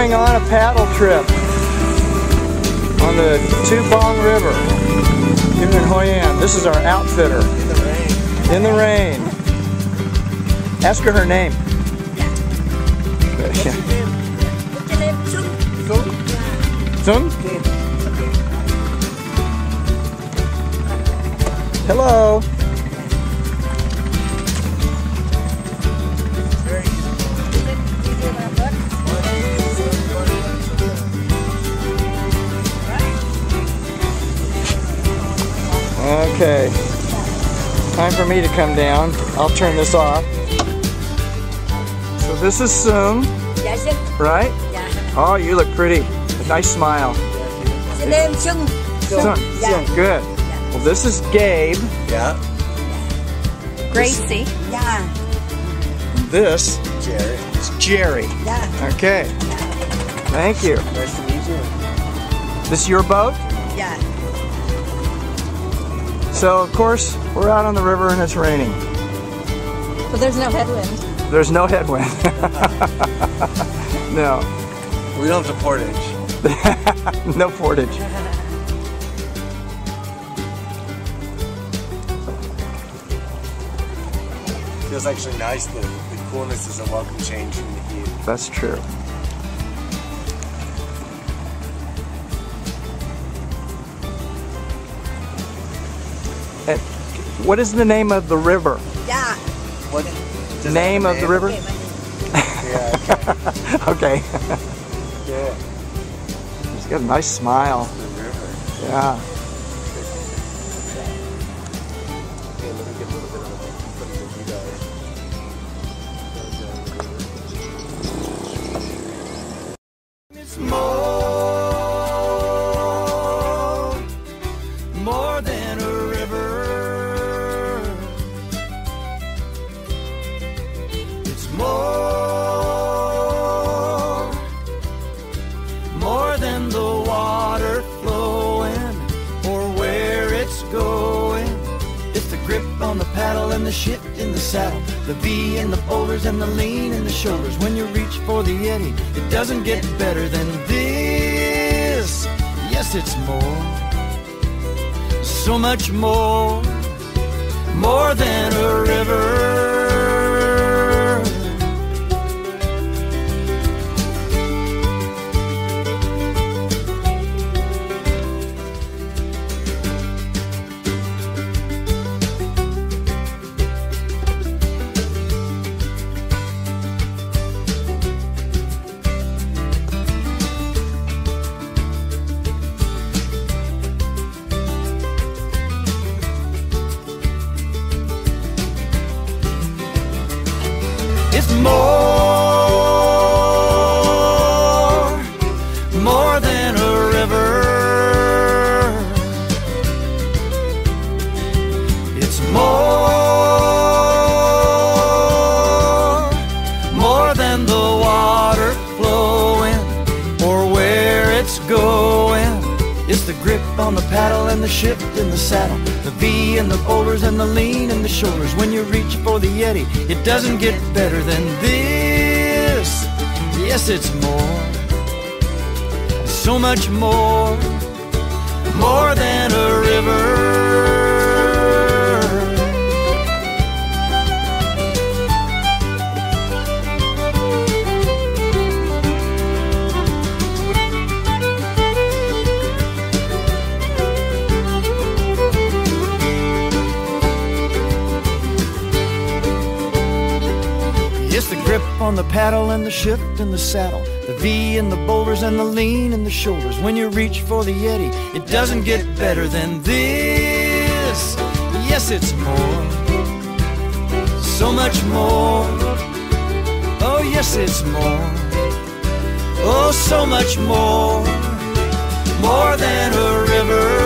going on a paddle trip on the Thu Bon River here in Hoi An. This is our outfitter. In the rain. In the rain. Ask her her name. What's your name? Sung. Sun? Hello. Okay. Time for me to come down. I'll turn this off. So this is Sung, Dạ xin. right? Dạ. Oh, you look pretty. A nice smile. Xin em Sung. Sung. Yeah. Good. Well, this is Gabe. Yeah. Gracie. Dạ. This Jerry. is Jerry. Dạ. Okay. Thank you. Nice to meet you. This your boat? Dạ. So, of course, we're out on the river and it's raining. But there's no headwind. There's no headwind. no. We don't have to portage. no portage. Feels actually nice. The, the coolness is a welcome change from the heat. That's true. Eh, What is the name of the river? Dạ. What? The does it name of the river? Okay, Yeah, okay. Okay. yeah. He's got a nice smile. The river. Yeah. Okay, let me get a little bit of a on the paddle and the shit in the saddle. The V in the boulders and the lean in the shoulders. When you reach for the eddy, it doesn't get better than this. Yes, it's more. So much more. More than a river. It's more, more than a river. It's more, more than the water flowing or where it's going. The grip on the paddle and the shift in the saddle. The V and the boulders and the lean in the shoulders. When you reach for the eddy, it doesn't get better than this. Yes, it's more. So much more. More than a river. The grip on the paddle and the shift in the saddle. The V in the boulders and the lean in the shoulders. When you reach for the eddy, it doesn't get better than this. Yes, it's more. So much more. Oh, yes, it's more. Oh, so much more. More than a